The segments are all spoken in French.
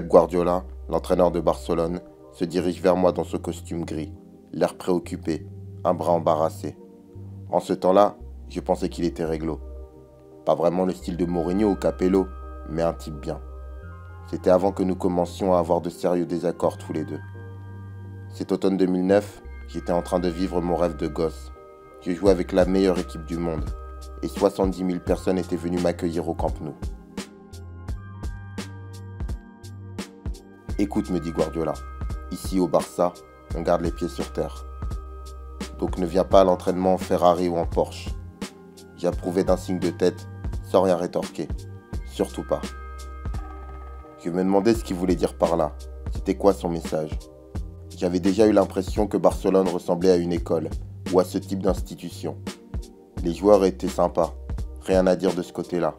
Guardiola, l'entraîneur de Barcelone, se dirige vers moi dans ce costume gris, l'air préoccupé, un bras embarrassé. En ce temps-là, je pensais qu'il était réglo. Pas vraiment le style de Mourinho ou Capello, mais un type bien. C'était avant que nous commencions à avoir de sérieux désaccords tous les deux. Cet automne 2009, j'étais en train de vivre mon rêve de gosse. Je jouais avec la meilleure équipe du monde et 70 000 personnes étaient venues m'accueillir au Camp Nou. Écoute, me dit Guardiola, ici au Barça, on garde les pieds sur terre. Donc ne viens pas à l'entraînement en Ferrari ou en Porsche. J'approuvais d'un signe de tête, sans rien rétorquer. Surtout pas. Je me demandais ce qu'il voulait dire par là. C'était quoi son message? J'avais déjà eu l'impression que Barcelone ressemblait à une école ou à ce type d'institution. Les joueurs étaient sympas, rien à dire de ce côté-là.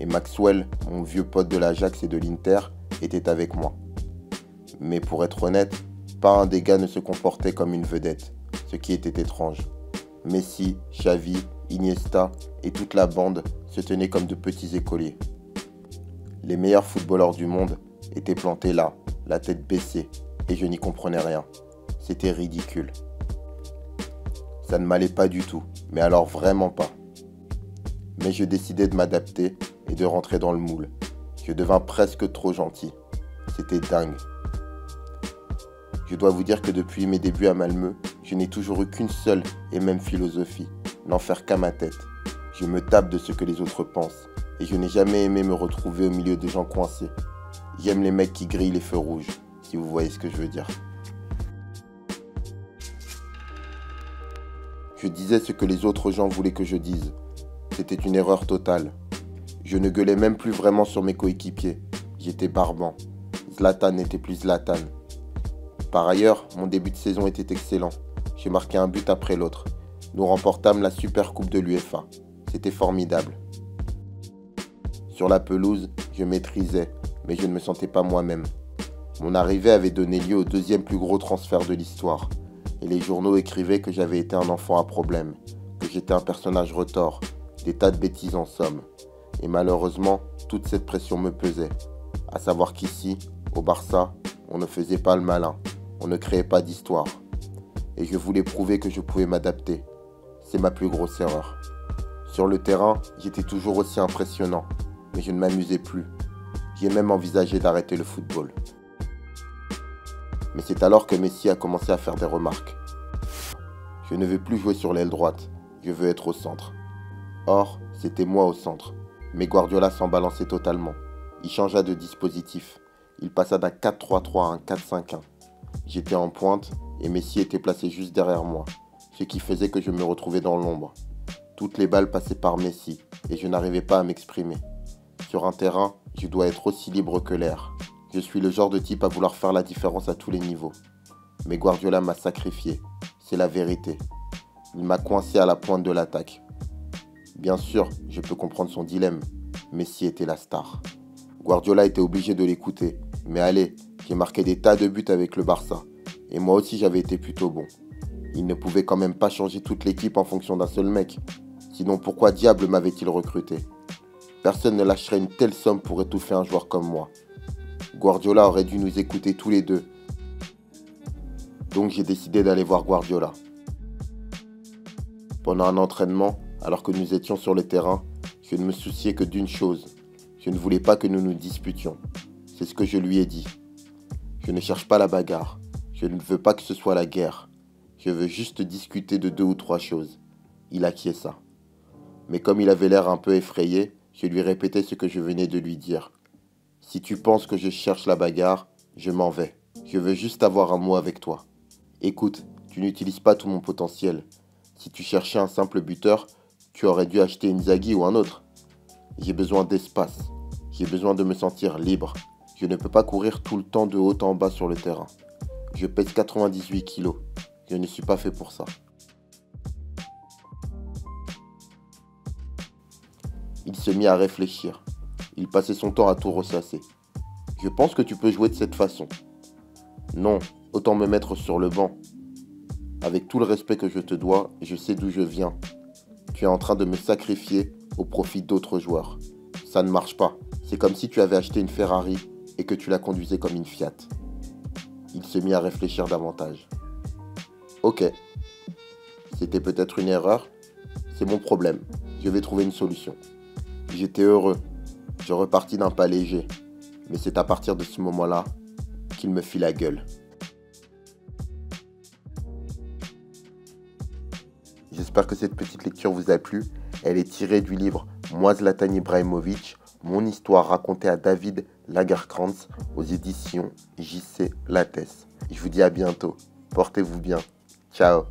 Et Maxwell, mon vieux pote de l'Ajax et de l'Inter, était avec moi. Mais pour être honnête, pas un des gars ne se comportait comme une vedette, ce qui était étrange. Messi, Xavi, Iniesta et toute la bande se tenaient comme de petits écoliers. Les meilleurs footballeurs du monde étaient plantés là, la tête baissée, et je n'y comprenais rien. C'était ridicule. Ça ne m'allait pas du tout, mais alors vraiment pas. Mais je décidais de m'adapter et de rentrer dans le moule. Je devins presque trop gentil. C'était dingue. Je dois vous dire que depuis mes débuts à Malmö, je n'ai toujours eu qu'une seule et même philosophie, n'en faire qu'à ma tête. Je me tape de ce que les autres pensent, et je n'ai jamais aimé me retrouver au milieu de gens coincés. J'aime les mecs qui grillent les feux rouges, si vous voyez ce que je veux dire. Je disais ce que les autres gens voulaient que je dise. C'était une erreur totale. Je ne gueulais même plus vraiment sur mes coéquipiers. J'étais barbant. Zlatan n'était plus Zlatan. Par ailleurs, mon début de saison était excellent. J'ai marqué un but après l'autre. Nous remportâmes la Super Coupe de l'UEFA. C'était formidable. Sur la pelouse, je maîtrisais, mais je ne me sentais pas moi-même. Mon arrivée avait donné lieu au deuxième plus gros transfert de l'histoire, et les journaux écrivaient que j'avais été un enfant à problème, que j'étais un personnage retors, des tas de bêtises en somme. Et malheureusement, toute cette pression me pesait. À savoir qu'ici, au Barça, on ne faisait pas le malin on ne créait pas d'histoire. Et je voulais prouver que je pouvais m'adapter. C'est ma plus grosse erreur. Sur le terrain, j'étais toujours aussi impressionnant, mais je ne m'amusais plus. J'ai même envisagé d'arrêter le football. Mais c'est alors que Messi a commencé à faire des remarques. Je ne veux plus jouer sur l'aile droite, je veux être au centre. Or, c'était moi au centre. Mais Guardiola s'en balançait totalement. Il changea de dispositif. Il passa d'un 4-3-3 à un 4-5-1. J'étais en pointe et Messi était placé juste derrière moi, ce qui faisait que je me retrouvais dans l'ombre. Toutes les balles passaient par Messi et je n'arrivais pas à m'exprimer. Sur un terrain, je dois être aussi libre que l'air. Je suis le genre de type à vouloir faire la différence à tous les niveaux. Mais Guardiola m'a sacrifié, c'est la vérité. Il m'a coincé à la pointe de l'attaque. Bien sûr, je peux comprendre son dilemme. Messi était la star. Guardiola était obligé de l'écouter. Mais allez, j'ai marqué des tas de buts avec le Barça. Et moi aussi j'avais été plutôt bon. Il ne pouvait quand même pas changer toute l'équipe en fonction d'un seul mec. Sinon pourquoi diable m'avait-il recruté? Personne ne lâcherait une telle somme pour étouffer un joueur comme moi. Guardiola aurait dû nous écouter tous les deux. Donc j'ai décidé d'aller voir Guardiola. Pendant un entraînement, alors que nous étions sur le terrain, je ne me souciais que d'une chose. Je ne voulais pas que nous nous disputions. C'est ce que je lui ai dit. Je ne cherche pas la bagarre. Je ne veux pas que ce soit la guerre. Je veux juste discuter de deux ou trois choses. Il acquiesça. Mais comme il avait l'air un peu effrayé, je lui répétais ce que je venais de lui dire. Si tu penses que je cherche la bagarre, je m'en vais. Je veux juste avoir un mot avec toi. Écoute, tu n'utilises pas tout mon potentiel. Si tu cherchais un simple buteur, tu aurais dû acheter une Zaghi ou un autre. J'ai besoin d'espace. J'ai besoin de me sentir libre. Je ne peux pas courir tout le temps de haut en bas sur le terrain. Je pèse 98 kilos. Je ne suis pas fait pour ça. Il se mit à réfléchir. Il passait son temps à tout ressasser. Je pense que tu peux jouer de cette façon. Non, autant me mettre sur le banc. Avec tout le respect que je te dois, je sais d'où je viens. Tu es en train de me sacrifier au profit d'autres joueurs. Ça ne marche pas. C'est comme si tu avais acheté une Ferrari et que tu la conduisais comme une Fiat. Il se mit à réfléchir davantage. Ok, c'était peut-être une erreur, c'est mon problème, je vais trouver une solution. J'étais heureux, je repartis d'un pas léger, mais c'est à partir de ce moment-là qu'il me fit la gueule. J'espère que cette petite lecture vous a plu. Elle est tirée du livre Moi Zlatan Ibrahimovic, mon histoire racontée à David Lagerkrantz aux éditions JC Lattès. Je vous dis à bientôt. Portez-vous bien. Ciao